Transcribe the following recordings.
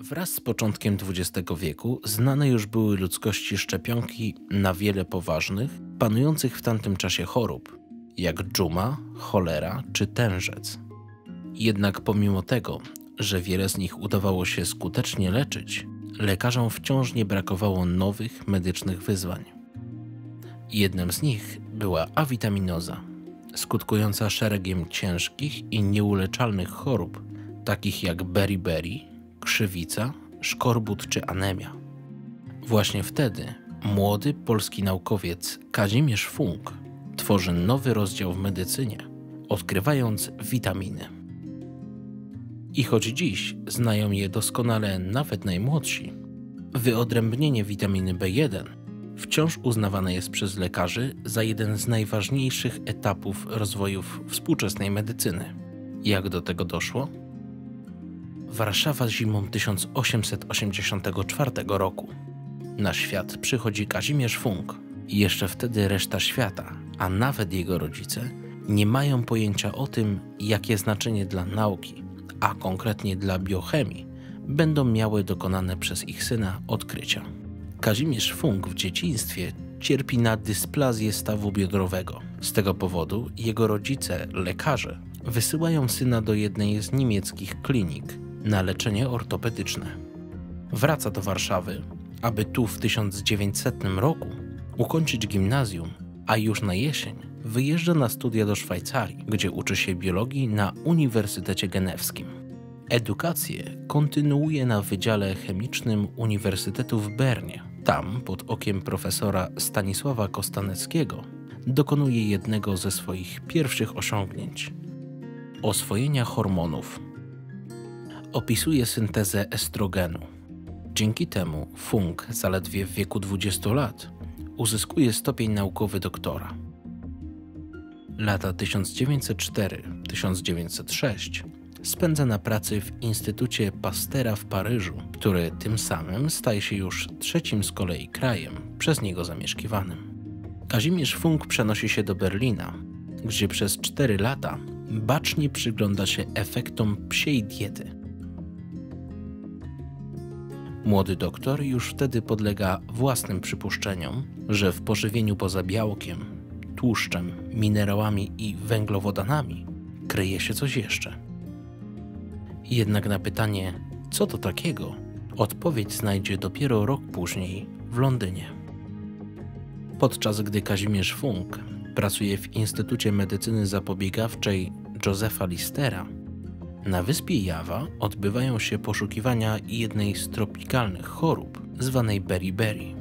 Wraz z początkiem XX wieku znane już były ludzkości szczepionki na wiele poważnych, panujących w tamtym czasie chorób, jak dżuma, cholera czy tężec. Jednak pomimo tego, że wiele z nich udawało się skutecznie leczyć, lekarzom wciąż nie brakowało nowych medycznych wyzwań. Jednym z nich była awitaminoza, skutkująca szeregiem ciężkich i nieuleczalnych chorób, takich jak beriberi, krzywica, szkorbut czy anemia. Właśnie wtedy młody polski naukowiec Kazimierz Funk tworzy nowy rozdział w medycynie, odkrywając witaminy. I choć dziś znają je doskonale nawet najmłodsi, wyodrębnienie witaminy B1 wciąż uznawane jest przez lekarzy za jeden z najważniejszych etapów rozwojów współczesnej medycyny. Jak do tego doszło? Warszawa zimą 1884 roku. Na świat przychodzi Kazimierz Funk. Jeszcze wtedy reszta świata, a nawet jego rodzice, nie mają pojęcia o tym, jakie znaczenie dla nauki, a konkretnie dla biochemii, będą miały dokonane przez ich syna odkrycia. Kazimierz Funk w dzieciństwie cierpi na dysplazję stawu biodrowego. Z tego powodu jego rodzice, lekarze, wysyłają syna do jednej z niemieckich klinik na leczenie ortopedyczne. Wraca do Warszawy, aby tu w 1900 roku ukończyć gimnazjum, a już na jesień wyjeżdża na studia do Szwajcarii, gdzie uczy się biologii na Uniwersytecie Genewskim. Edukację kontynuuje na Wydziale Chemicznym Uniwersytetu w Bernie. Tam, pod okiem profesora Stanisława Kostaneckiego, dokonuje jednego ze swoich pierwszych osiągnięć oswojenia hormonów. Opisuje syntezę estrogenu. Dzięki temu Funk zaledwie w wieku 20 lat uzyskuje stopień naukowy doktora. Lata 1904-1906 spędza na pracy w Instytucie Pastera w Paryżu, który tym samym staje się już trzecim z kolei krajem przez niego zamieszkiwanym. Kazimierz Funk przenosi się do Berlina, gdzie przez 4 lata bacznie przygląda się efektom psiej diety. Młody doktor już wtedy podlega własnym przypuszczeniom, że w pożywieniu poza białkiem, tłuszczem, minerałami i węglowodanami kryje się coś jeszcze. Jednak na pytanie, co to takiego, odpowiedź znajdzie dopiero rok później w Londynie. Podczas gdy Kazimierz Funk pracuje w Instytucie Medycyny Zapobiegawczej Josepha Listera, na wyspie Jawa odbywają się poszukiwania jednej z tropikalnych chorób zwanej beriberi.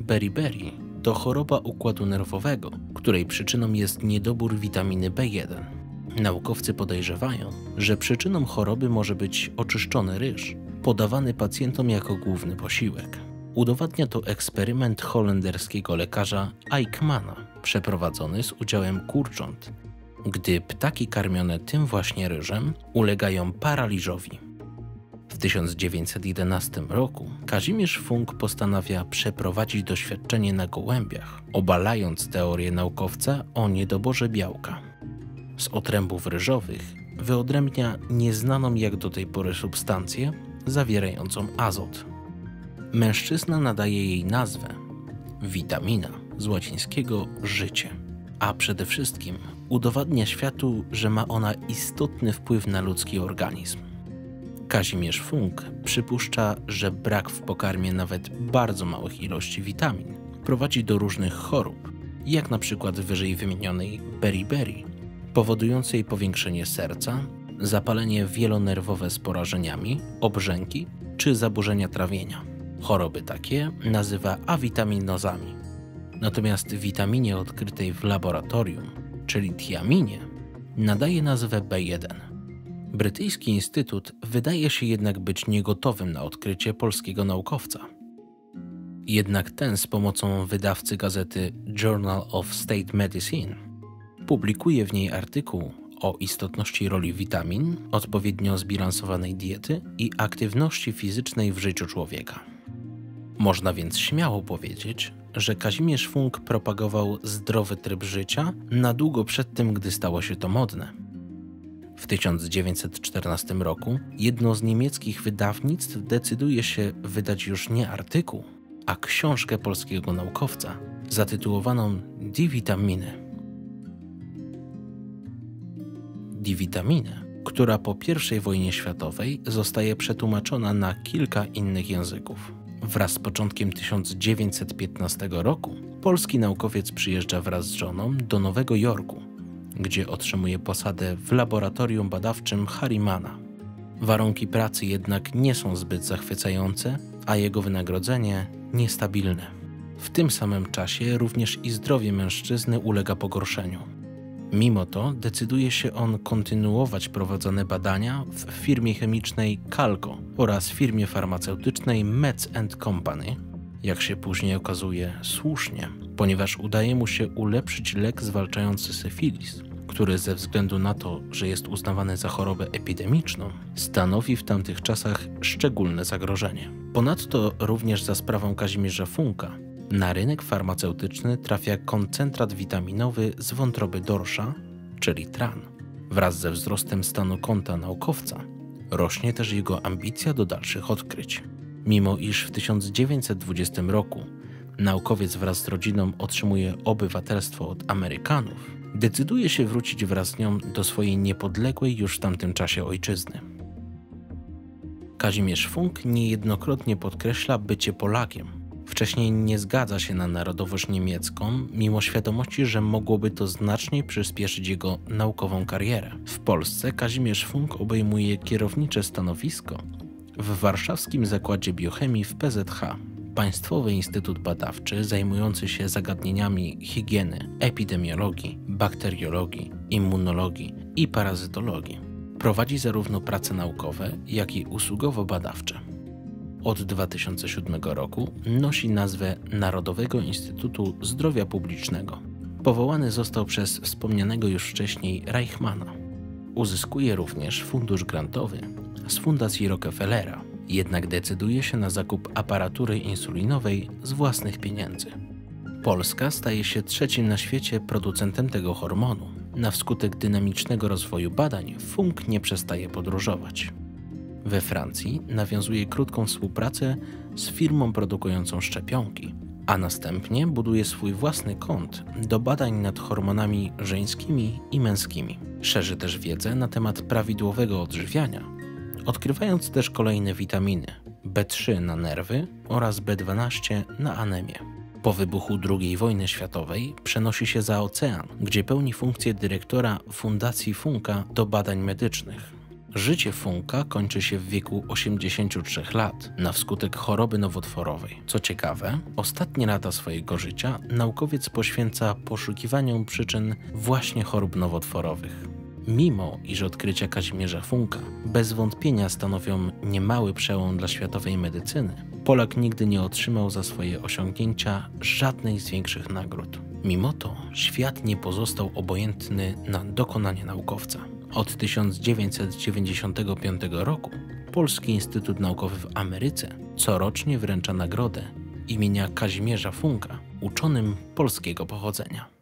Beriberi to choroba układu nerwowego, której przyczyną jest niedobór witaminy B1. Naukowcy podejrzewają, że przyczyną choroby może być oczyszczony ryż, podawany pacjentom jako główny posiłek. Udowadnia to eksperyment holenderskiego lekarza Eichmana, przeprowadzony z udziałem kurcząt, gdy ptaki karmione tym właśnie ryżem ulegają paraliżowi. W 1911 roku Kazimierz Funk postanawia przeprowadzić doświadczenie na gołębiach, obalając teorię naukowca o niedoborze białka. Z otrębów ryżowych wyodrębnia nieznaną jak do tej pory substancję zawierającą azot. Mężczyzna nadaje jej nazwę witamina z łacińskiego życie, a przede wszystkim udowadnia światu, że ma ona istotny wpływ na ludzki organizm. Kazimierz Funk przypuszcza, że brak w pokarmie nawet bardzo małych ilości witamin prowadzi do różnych chorób, jak na przykład wyżej wymienionej beriberi, powodującej powiększenie serca, zapalenie wielonerwowe z porażeniami, obrzęki czy zaburzenia trawienia. Choroby takie nazywa awitaminozami. Natomiast witaminie odkrytej w laboratorium, czyli tiaminie, nadaje nazwę B1. Brytyjski instytut wydaje się jednak być niegotowym na odkrycie polskiego naukowca. Jednak ten z pomocą wydawcy gazety Journal of State Medicine publikuje w niej artykuł o istotności roli witamin, odpowiednio zbilansowanej diety i aktywności fizycznej w życiu człowieka. Można więc śmiało powiedzieć, że Kazimierz Funk propagował zdrowy tryb życia na długo przed tym, gdy stało się to modne. W 1914 roku jedno z niemieckich wydawnictw decyduje się wydać już nie artykuł, a książkę polskiego naukowca zatytułowaną D-witaminy. D-witaminę, która po I wojnie światowej zostaje przetłumaczona na kilka innych języków. Wraz z początkiem 1915 roku polski naukowiec przyjeżdża wraz z żoną do Nowego Jorku, gdzie otrzymuje posadę w laboratorium badawczym Harrimana. Warunki pracy jednak nie są zbyt zachwycające, a jego wynagrodzenie niestabilne. W tym samym czasie również i zdrowie mężczyzny ulega pogorszeniu. Mimo to decyduje się on kontynuować prowadzone badania w firmie chemicznej Calco oraz firmie farmaceutycznej Meds Company. Jak się później okazuje, słusznie, ponieważ udaje mu się ulepszyć lek zwalczający syfilis, który ze względu na to, że jest uznawany za chorobę epidemiczną, stanowi w tamtych czasach szczególne zagrożenie. Ponadto również za sprawą Kazimierza Funka na rynek farmaceutyczny trafia koncentrat witaminowy z wątroby dorsza, czyli tran. Wraz ze wzrostem stanu konta naukowca rośnie też jego ambicja do dalszych odkryć. Mimo iż w 1920 roku naukowiec wraz z rodziną otrzymuje obywatelstwo od Amerykanów, decyduje się wrócić wraz z nią do swojej niepodległej już w tamtym czasie ojczyzny. Kazimierz Funk niejednokrotnie podkreśla bycie Polakiem. Wcześniej nie zgadza się na narodowość niemiecką, mimo świadomości, że mogłoby to znacznie przyspieszyć jego naukową karierę. W Polsce Kazimierz Funk obejmuje kierownicze stanowisko w warszawskim zakładzie biochemii w PZH. Państwowy Instytut Badawczy zajmujący się zagadnieniami higieny, epidemiologii, bakteriologii, immunologii i parazytologii. Prowadzi zarówno prace naukowe, jak i usługowo-badawcze. Od 2007 roku nosi nazwę Narodowego Instytutu Zdrowia Publicznego. Powołany został przez wspomnianego już wcześniej Reichmana. Uzyskuje również fundusz grantowy z Fundacji Rockefellera jednak decyduje się na zakup aparatury insulinowej z własnych pieniędzy. Polska staje się trzecim na świecie producentem tego hormonu. Na wskutek dynamicznego rozwoju badań Funk nie przestaje podróżować. We Francji nawiązuje krótką współpracę z firmą produkującą szczepionki, a następnie buduje swój własny kąt do badań nad hormonami żeńskimi i męskimi. Szerzy też wiedzę na temat prawidłowego odżywiania odkrywając też kolejne witaminy B3 na nerwy oraz B12 na anemię. Po wybuchu II wojny światowej przenosi się za ocean, gdzie pełni funkcję dyrektora Fundacji Funka do badań medycznych. Życie Funka kończy się w wieku 83 lat na wskutek choroby nowotworowej. Co ciekawe, ostatnie lata swojego życia naukowiec poświęca poszukiwaniom przyczyn właśnie chorób nowotworowych. Mimo iż odkrycia Kazimierza Funka bez wątpienia stanowią niemały przełom dla światowej medycyny, Polak nigdy nie otrzymał za swoje osiągnięcia żadnej z większych nagród. Mimo to świat nie pozostał obojętny na dokonanie naukowca. Od 1995 roku Polski Instytut Naukowy w Ameryce corocznie wręcza nagrodę imienia Kazimierza Funka uczonym polskiego pochodzenia.